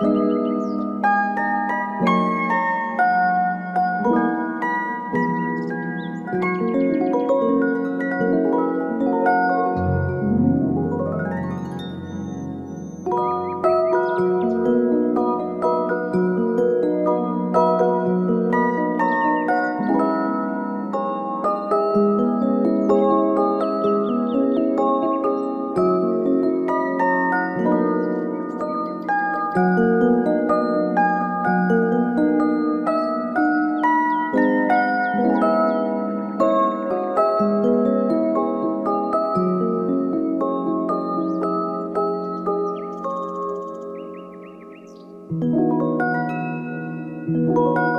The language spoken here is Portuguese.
you Música